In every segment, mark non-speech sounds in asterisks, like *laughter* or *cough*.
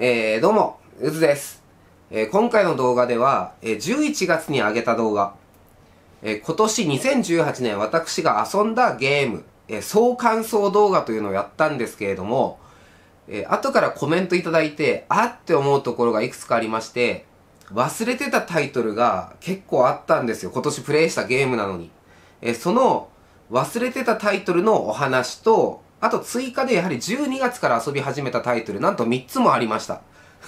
えー、どうも、うずです。えー、今回の動画では、えー、11月に上げた動画、えー、今年2018年私が遊んだゲーム、えー、総感想動画というのをやったんですけれども、えー、後からコメントいただいて、あって思うところがいくつかありまして、忘れてたタイトルが結構あったんですよ。今年プレイしたゲームなのに。えー、その忘れてたタイトルのお話と、あと追加でやはり12月から遊び始めたタイトル、なんと3つもありました。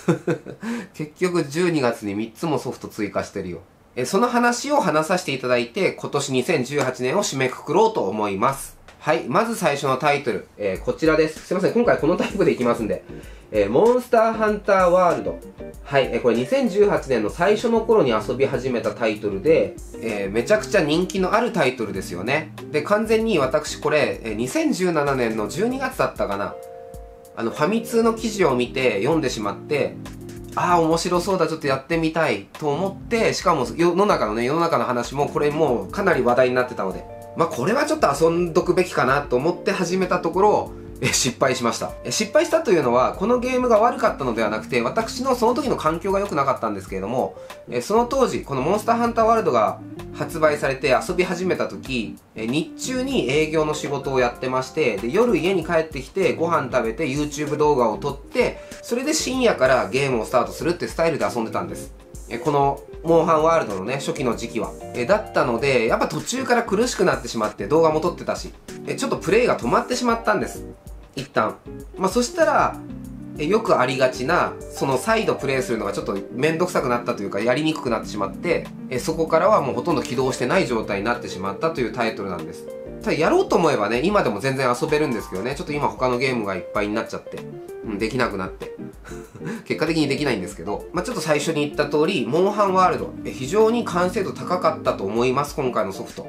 *laughs* 結局12月に3つもソフト追加してるよ。えその話を話させていただいて、今年2018年を締めくくろうと思います。はい、まず最初のタイトル、えー、こちらです。すいません、今回このタイプでいきますんで。えー、モンスターハンターワールド。はい、えー、これ2018年の最初の頃に遊び始めたタイトルで、えー、めちゃくちゃ人気のあるタイトルですよね。で、完全に私これ、えー、2017年の12月だったかな。あの、ファミ通の記事を見て読んでしまって、ああ、面白そうだ、ちょっとやってみたいと思って、しかも世の中のね、世の中の話もこれもうかなり話題になってたので、まあこれはちょっと遊んどくべきかなと思って始めたところ、失敗しました。失敗したというのは、このゲームが悪かったのではなくて、私のその時の環境が良くなかったんですけれども、その当時、このモンスターハンターワールドが発売されて遊び始めた時、日中に営業の仕事をやってまして、で夜家に帰ってきてご飯食べて YouTube 動画を撮って、それで深夜からゲームをスタートするってスタイルで遊んでたんです。このモンハンワールドのね、初期の時期は。えだったので、やっぱ途中から苦しくなってしまって動画も撮ってたし、えちょっとプレイが止まってしまったんです。一旦。まあ、そしたら、えよくありがちな、その再度プレイするのがちょっと面倒くさくなったというか、やりにくくなってしまって、えそこからはもうほとんど起動してない状態になってしまったというタイトルなんです。ただやろうと思えばね、今でも全然遊べるんですけどね、ちょっと今他のゲームがいっぱいになっちゃって、うん、できなくなって。*laughs* 結果的にできないんですけど、まあ、ちょっと最初に言った通り、モンハンワールド、非常に完成度高かったと思います、今回のソフト。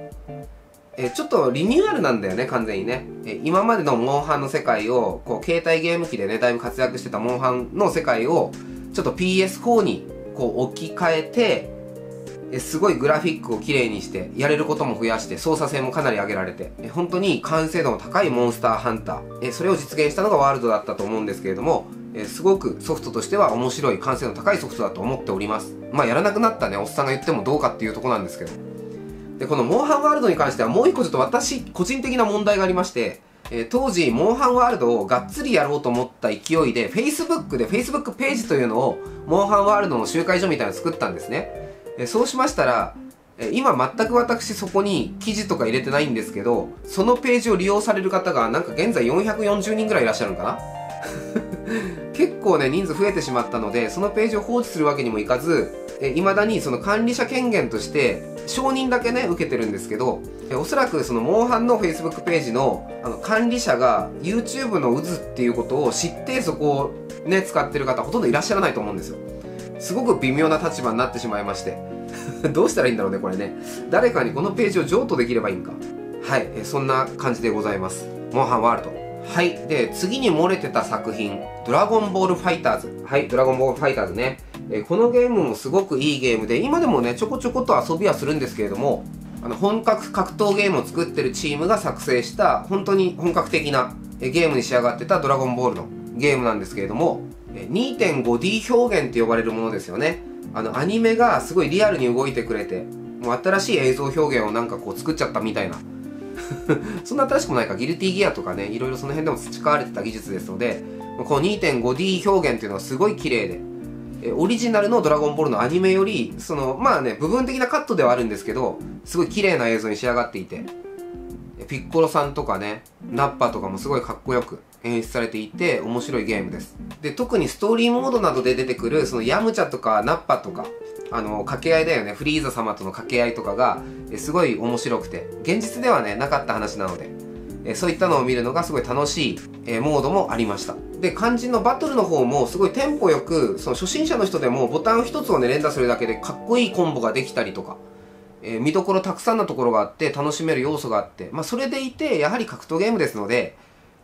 えちょっとリニューアルなんだよね、完全にね。え今までのモンハンの世界を、こう、携帯ゲーム機でね、だいぶ活躍してたモンハンの世界を、ちょっと PS4 に、こう、置き換えて、すごいグラフィックを綺麗にして、やれることも増やして、操作性もかなり上げられて、え本当に完成度の高いモンスターハンター、それを実現したのがワールドだったと思うんですけれども、すごくソフトとしては面白い完成度の高いソフトだと思っております。まあやらなくなったね、おっさんが言ってもどうかっていうとこなんですけど。で、このモンハンワールドに関してはもう一個ちょっと私、個人的な問題がありまして、え、当時、モンハンワールドをがっつりやろうと思った勢いで、Facebook で Facebook ページというのを、モンハンワールドの集会所みたいなのを作ったんですね。え、そうしましたら、え、今全く私そこに記事とか入れてないんですけど、そのページを利用される方がなんか現在440人ぐらいいらっしゃるのかな？*laughs* 結構ね、人数増えてしまったので、そのページを放置するわけにもいかず、え未だにその管理者権限として承認だけね受けてるんですけどえおそらくそのモンハンの Facebook ページのあの管理者が YouTube の渦っていうことを知ってそこをね使ってる方ほとんどいらっしゃらないと思うんですよ。すごく微妙な立場になってしまいまして。*laughs* どうしたらいいんだろうねこれね誰かにこのページを譲渡できればいいんかはいえそんな感じでございますモンハンワールドはい。で、次に漏れてた作品、ドラゴンボールファイターズ。はい、ドラゴンボールファイターズね。えこのゲームもすごくいいゲームで、今でもね、ちょこちょこと遊びはするんですけれども、あの、本格格闘ゲームを作ってるチームが作成した、本当に本格的なゲームに仕上がってたドラゴンボールのゲームなんですけれども、2.5D 表現って呼ばれるものですよね。あの、アニメがすごいリアルに動いてくれて、もう新しい映像表現をなんかこう作っちゃったみたいな。*laughs* そんな新しくもないか、ギルティギアとかね、いろいろその辺でも培われてた技術ですので、この 2.5D 表現っていうのはすごい綺麗で、オリジナルのドラゴンボールのアニメより、その、まあね、部分的なカットではあるんですけど、すごい綺麗な映像に仕上がっていて、ピッコロさんとかね、ナッパとかもすごいかっこよく演出されていて、面白いゲームです。で、特にストーリーモードなどで出てくる、そのヤムチャとかナッパとか、あの、掛け合いだよね、フリーザ様との掛け合いとかが、すごい面白くて、現実ではね、なかった話なので、えそういったのを見るのがすごい楽しい、えモードもありました。で、肝心のバトルの方もすごいテンポよく、その初心者の人でもボタン一つをね、連打するだけでかっこいいコンボができたりとか、え、見どころたくさんのところがあって楽しめる要素があって、まあそれでいて、やはり格闘ゲームですので、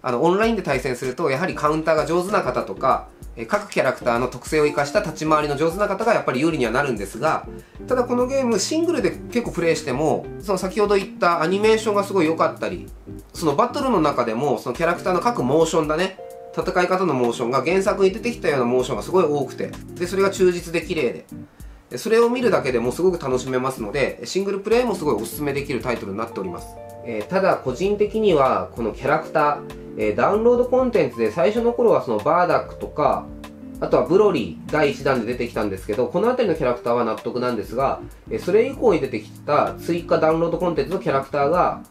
あの、オンラインで対戦すると、やはりカウンターが上手な方とか、各キャラクターの特性を生かした立ち回りの上手な方がやっぱり有利にはなるんですが、ただこのゲームシングルで結構プレイしても、その先ほど言ったアニメーションがすごい良かったり、そのバトルの中でもそのキャラクターの各モーションだね、戦い方のモーションが原作に出てきたようなモーションがすごい多くてでそれが忠実で綺麗でそれを見るだけでもすごく楽しめますのでシングルプレイもすごいおすすめできるタイトルになっております、えー、ただ個人的にはこのキャラクター、えー、ダウンロードコンテンツで最初の頃はそのバーダックとかあとはブロリー第1弾で出てきたんですけど、この辺りのキャラクターは納得なんですが、それ以降に出てきた追加ダウンロードコンテンツのキャラクターが、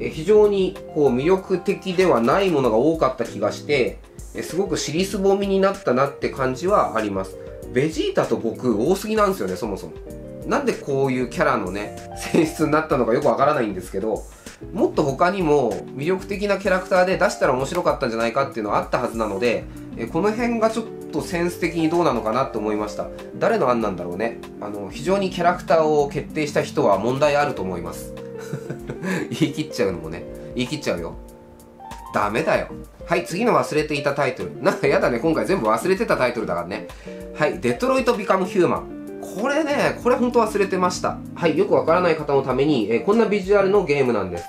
非常にこう魅力的ではないものが多かった気がして、すごく尻すぼみになったなって感じはあります。ベジータと僕多すぎなんですよね、そもそも。なんでこういうキャラのね、選出になったのかよくわからないんですけど、もっと他にも魅力的なキャラクターで出したら面白かったんじゃないかっていうのはあったはずなので、この辺がちょっとセンス的にどうなのかなと思いました。誰の案なんだろうね。あの非常にキャラクターを決定した人は問題あると思います。*laughs* 言い切っちゃうのもね。言い切っちゃうよ。ダメだよ。はい次の忘れていたタイトル。なんかやだね。今回全部忘れてたタイトルだからね。はいデトロイト・ビカム・ヒューマンこれねこれ本当忘れてましたはいよくわからない方のために、えー、こんなビジュアルのゲームなんです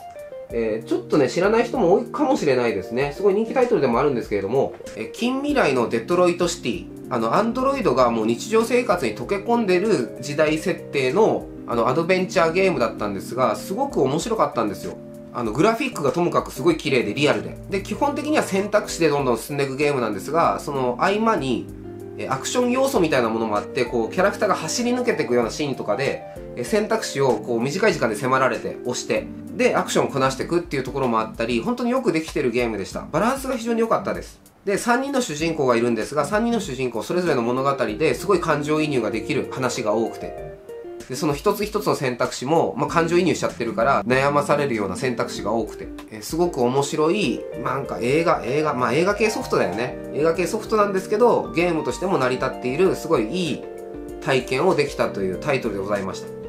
えー、ちょっとね、知らない人も多いかもしれないですね。すごい人気タイトルでもあるんですけれども、えー、近未来のデトロイトシティ、あの、アンドロイドがもう日常生活に溶け込んでる時代設定の、あの、アドベンチャーゲームだったんですが、すごく面白かったんですよ。あの、グラフィックがともかくすごい綺麗でリアルで。で、基本的には選択肢でどんどん進んでいくゲームなんですが、その合間に、アクション要素みたいなものもあって、こう、キャラクターが走り抜けていくようなシーンとかで、選択肢をこう短い時間で迫られて押して、で、アクションをこなしていくっていうところもあったり、本当によくできてるゲームでした。バランスが非常に良かったです。で、3人の主人公がいるんですが、3人の主人公それぞれの物語ですごい感情移入ができる話が多くて、で、その一つ一つの選択肢も、まあ、感情移入しちゃってるから悩まされるような選択肢が多くて、えすごく面白い、なんか映画、映画、まあ映画系ソフトだよね。映画系ソフトなんですけど、ゲームとしても成り立っている、すごいいい体験をできたというタイトルでございました。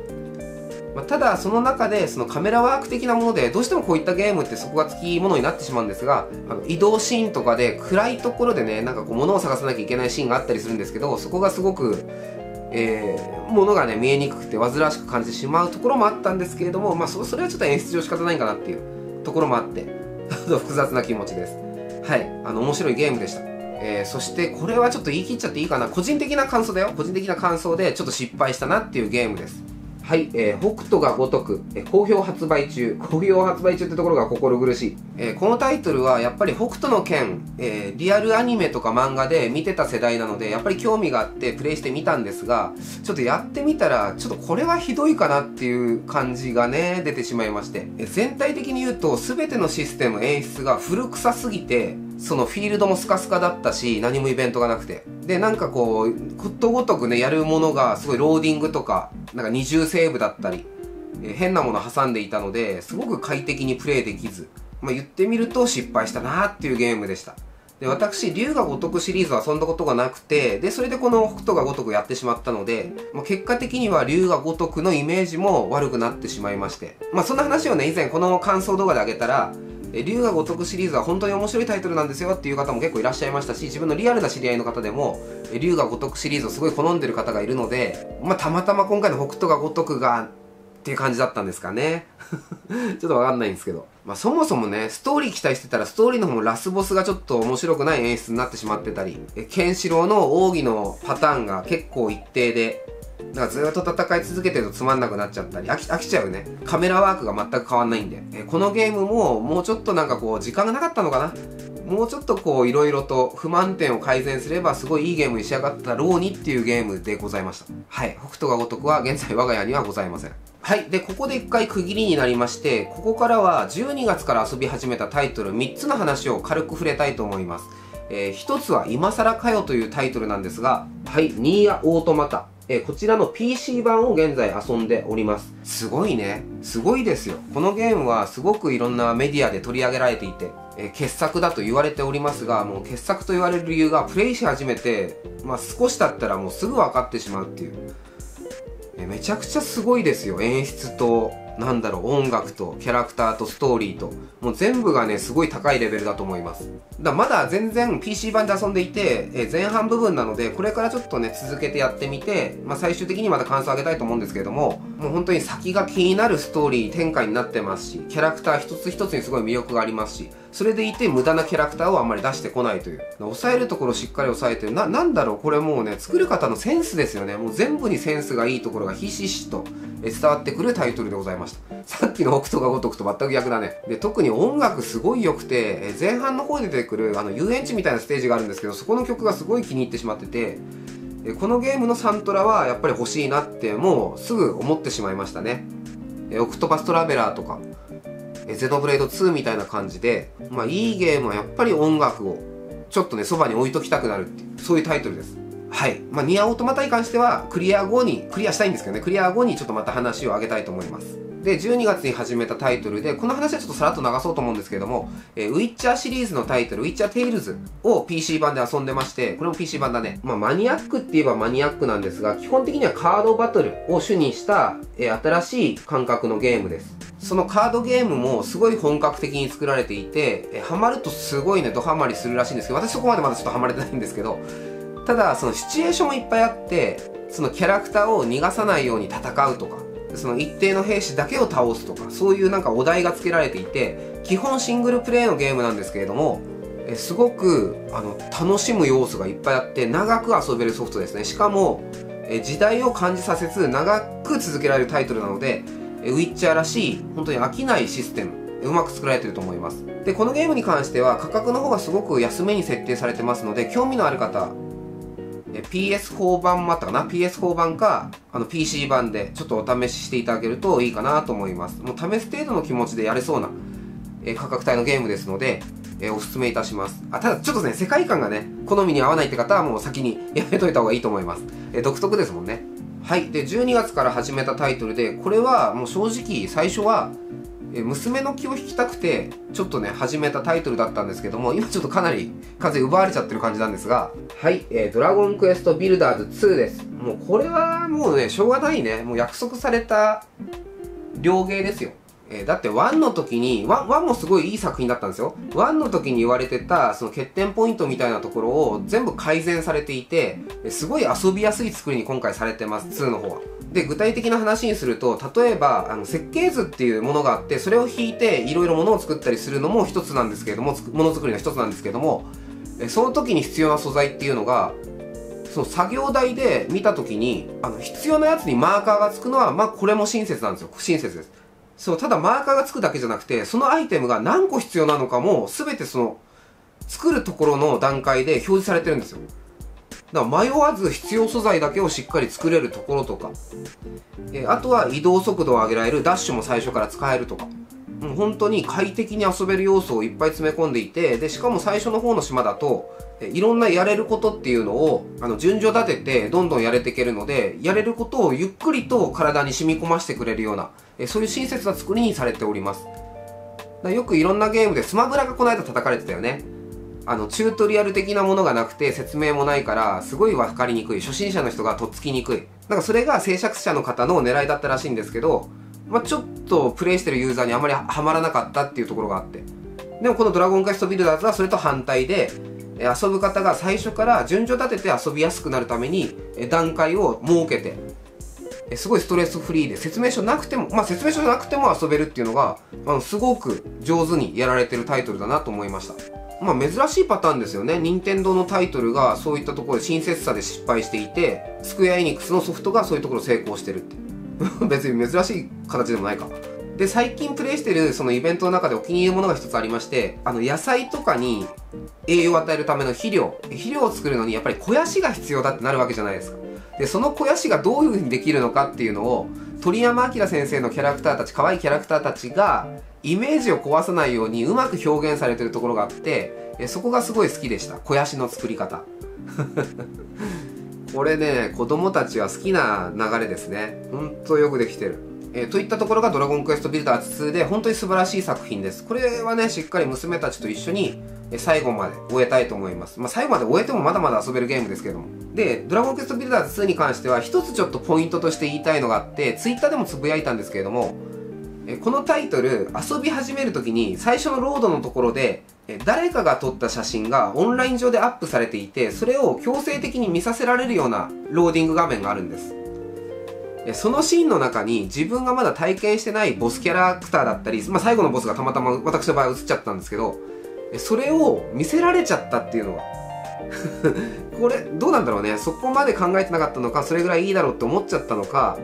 まあ、ただその中でそのカメラワーク的なものでどうしてもこういったゲームってそこがつきものになってしまうんですがあの移動シーンとかで暗いところでねなんかこう物を探さなきゃいけないシーンがあったりするんですけどそこがすごくえー、ものがね見えにくくて煩わしく感じてしまうところもあったんですけれども、まあ、そそれはちょっと演出上仕方ないかなっていうところもあって *laughs* 複雑な気持ちです。はい。あの面白いゲームでした。えー、そしてこれはちょっと言い切っちゃっていいかな。個人的な感想だよ。個人的な感想でちょっと失敗したなっていうゲームです。はい、えー、北斗が如く、えー、好評発売中、好評発売中ってところが心苦しい。えー、このタイトルはやっぱり北斗の剣、えー、リアルアニメとか漫画で見てた世代なので、やっぱり興味があってプレイしてみたんですが、ちょっとやってみたら、ちょっとこれはひどいかなっていう感じがね、出てしまいまして。えー全体的に言うと、全てのシステム、演出が古臭すぎて、そのフィールドもスカスカだったし、何もイベントがなくて。で、なんかこう、ことごとくね、やるものがすごいローディングとか、なんか二重セーブだったり、えー、変なもの挟んでいたので、すごく快適にプレイできず、まあ、言ってみると失敗したなっていうゲームでした。で、私、竜が如くシリーズは遊んだことがなくて、で、それでこの北斗が如くやってしまったので、まあ、結果的には竜が如くのイメージも悪くなってしまいまして。まあ、そんな話をね、以前この感想動画であげたら、龍が如くシリーズは本当に面白いタイトルなんですよっていう方も結構いらっしゃいましたし、自分のリアルな知り合いの方でも、龍が如くシリーズをすごい好んでる方がいるので、まあ、たまたま今回の北斗が如くが、っていう感じだったんですかね。*laughs* ちょっとわかんないんですけど。まあ、そもそもね、ストーリー期待してたら、ストーリーの方もラスボスがちょっと面白くない演出になってしまってたり、ケンシロウの奥義のパターンが結構一定で、なんかずっと戦い続けてるとつまんなくなっちゃったり飽き飽きちゃうね。カメラワークが全く変わんないんで、えこのゲームももうちょっとなんかこう時間がなかったのかな？もうちょっとこういろいろと不満点を改善すればすごいいいゲームに仕上がったろうにっていうゲームでございました。はい。北斗が如くは現在我が家にはございません。はい。で、ここで一回区切りになりまして、ここからは12月から遊び始めたタイトル3つの話を軽く触れたいと思います。えー、1つは今更かよというタイトルなんですが、はい、ニーヤオートマタ。え、こちらの PC 版を現在遊んでおります。すごいね。すごいですよ。このゲームはすごくいろんなメディアで取り上げられていて、え、傑作だと言われておりますが、もう傑作と言われる理由がプレイし始めて、まあ少し経ったらもうすぐ分かってしまうっていう。え、めちゃくちゃすごいですよ。演出となんだろう、音楽とキャラクターとストーリーと、もう全部がね、すごい高いレベルだと思います。だまだ全然 PC 版で遊んでいて、え前半部分なので、これからちょっとね、続けてやってみて、まあ、最終的にまた感想を上げたいと思うんですけれども、もう本当に先が気になるストーリー展開になってますし、キャラクター一つ一つにすごい魅力がありますし、それでいて無駄なキャラクターをあんまり出してこないという。抑えるところをしっかり抑えてる。ななんだろう？これもうね作る方のセンスですよね。もう全部にセンスがいいところがひしひしと伝わってくるタイトルでございました。さっきの北斗が如くと全く逆だね。で特に音楽すごい良くて前半の方で出てくるあの遊園地みたいなステージがあるんですけどそこの曲がすごい気に入ってしまっててこのゲームのサントラはやっぱり欲しいなってもうすぐ思ってしまいましたね。オクトパストラベラーとかゼノブレード2みたいな感じで、まあいいゲームはやっぱり音楽をちょっとね、そばに置いときたくなるっていう、そういうタイトルです。はい。まあ、ニアオートマタに関しては、クリア後に、クリアしたいんですけどね、クリア後にちょっとまた話を上げたいと思います。で、12月に始めたタイトルで、この話はちょっとさらっと流そうと思うんですけども、えー、ウィッチャーシリーズのタイトル、ウィッチャーテイルズを PC 版で遊んでまして、これも PC 版だね。まあ、マニアックって言えばマニアックなんですが、基本的にはカードバトルを主にした、えー、新しい感覚のゲームです。そのカードゲームもすごい本格的に作られていて、えハマるとすごいね、ドハマりするらしいんですけど、私そこまでまだちょっとハマれてないんですけど、ただ、そのシチュエーションもいっぱいあって、そのキャラクターを逃がさないように戦うとか、その一定の兵士だけを倒すとか、そういうなんかお題が付けられていて、基本シングルプレイのゲームなんですけれども、えすごくあの楽しむ要素がいっぱいあって長く遊べるソフトですね。しかもえ時代を感じさせず長く続けられるタイトルなのでえウィッチャーらしい本当に飽きないシステムうまく作られてると思います。でこのゲームに関しては価格の方がすごく安めに設定されてますので興味のある方 PS4 版もあったかな？PS4 版かあの PC 版でちょっとお試ししていただけるといいかなと思います。もう試す程度の気持ちでやれそうな、え価格帯のゲームですので、えおすすめいたします。あただちょっとね世界観がね好みに合わないって方はもう先に *laughs* やめといた方がいいと思います、え独特ですもんね。はい。で、12月から始めたタイトルで、これはもう正直最初は、娘の気を引きたくて、ちょっとね、始めたタイトルだったんですけども、今ちょっとかなり風奪われちゃってる感じなんですが、はい、えー、ドラゴンクエストビルダーズ2です。もうこれはもうね、しょうがないね。もう約束された両芸ですよ。えー、だって1の時に1、1もすごいいい作品だったんですよ。1の時に言われてたその欠点ポイントみたいなところを全部改善されていて、すごい遊びやすい作りに今回されてます、2の方は。で、具体的な話にすると、例えば、あの、設計図っていうものがあって、それを引いていろいろものを作ったりするのも一つなんですけれども、ものづくりの一つなんですけれども、えその時に必要な素材っていうのが、その作業台で見た時に、あの、必要なやつにマーカーがつくのは、まあ、これも親切なんですよ。不親切です。そう、ただマーカーがつくだけじゃなくて、そのアイテムが何個必要なのかも、すべてその、作るところの段階で表示されてるんですよ。だから迷わず必要素材だけをしっかり作れるところとか、えあとは移動速度を上げられるダッシュも最初から使えるとか、もう本当に快適に遊べる要素をいっぱい詰め込んでいて、で、しかも最初の方の島だと、いろんなやれることっていうのを、あの、順序立てて、どんどんやれていけるので、やれることをゆっくりと体に染み込ませてくれるような、えそういう親切な作りにされております。よくいろんなゲームでスマブラがこの間叩かれてたよね。あの、チュートリアル的なものがなくて説明もないから、すごい分かりにくい。初心者の人がとっつきにくい。なんかそれが制作者の方の狙いだったらしいんですけど、まあ、ちょっとプレイしてるユーザーにあまりハマらなかったっていうところがあって。でもこのドラゴンクエストビルダーズはそれと反対で、遊ぶ方が最初から順序立てて遊びやすくなるために段階を設けてすごいストレスフリーで説明書なくても、まあ、説明書なくても遊べるっていうのがあのすごく上手にやられてるタイトルだなと思いました。まあ珍しいパターンですよね。任天堂のタイトルがそういったところで親切さで失敗していてスクエア・エニックスのソフトがそういうところ成功してるって。*laughs* 別に珍しい形でもないか。で最近プレイしてるそのイベントの中でお気に入りのものが一つありましてあの野菜とかに栄養を与えるための肥料。肥料を作るのにやっぱり肥やしが必要だってなるわけじゃないですか。でその肥やしがどういうふうにできるのかっていうのを鳥山明先生のキャラクターたち可愛いキャラクターたちがイメージを壊さないようにうまく表現されてるところがあってそこがすごい好きでした肥やしの作り方 *laughs* これね子供たちは好きな流れですねほんとよくできてるえー、といったところがドラゴンクエストビルダー2で本当に素晴らしい作品です。これはね、しっかり娘たちと一緒に最後まで終えたいと思います。まあ、最後まで終えてもまだまだ遊べるゲームですけども。で、ドラゴンクエストビルダーズ2に関しては一つちょっとポイントとして言いたいのがあって、ツイッターでもつぶやいたんですけれども、このタイトル、遊び始めるときに最初のロードのところで、誰かが撮った写真がオンライン上でアップされていて、それを強制的に見させられるようなローディング画面があるんです。そのシーンの中に自分がまだ体験してないボスキャラクターだったり、まあ、最後のボスがたまたま私の場合映っちゃったんですけど、それを見せられちゃったっていうのがこれどうなんだろうね。そこまで考えてなかったのかそれぐらいいいだろうって思っちゃったのか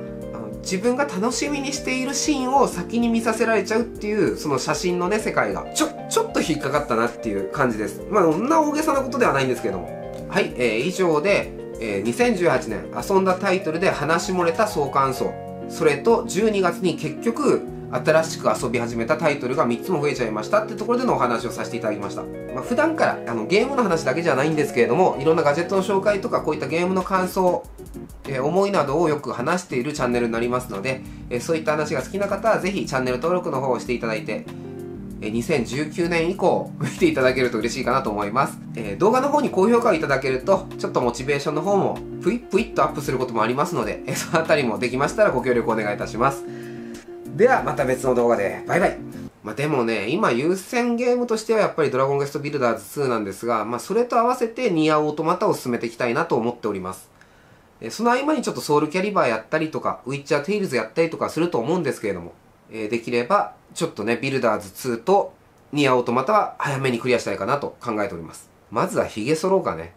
自分が楽しみにしているシーンを先に見させられちゃうっていうその写真のね世界がちょちょっと引っかかったなっていう感じです。まあそんな大げさなことではないんですけども。はい、えー、以上で、えー、2018年遊んだタイトルで話し漏れた総感想それと12月に結局新しく遊び始めたタイトルが3つも増えちゃいましたってところでのお話をさせていただきました。まあ、普段からあのゲームの話だけじゃないんですけれども、いろんなガジェットの紹介とかこういったゲームの感想、えー、思いなどをよく話しているチャンネルになりますので、えー、そういった話が好きな方はぜひチャンネル登録の方をしていただいて、え、2019年以降 *laughs* 見ていただけると嬉しいかなと思います。えー、動画の方に高評価をいただけると、ちょっとモチベーションの方もぷいぷいっとアップすることもありますので、えー、そのあたりもできましたらご協力お願いいたします。ではまた別の動画でバイバイまあ、でもね、今優先ゲームとしてはやっぱりドラゴンゲストビルダーズ2なんですが、まあ、それと合わせてニアオートマタを進めていきたいなと思っております。えその合間にちょっとソウルキャリバーやったりとか、ウィッチャーテイルズやったりとかすると思うんですけれども、えできれば、ちょっとね、ビルダーズ2とニアオートマタは早めにクリアしたいかなと考えております。まずはヒゲ剃ろうかね。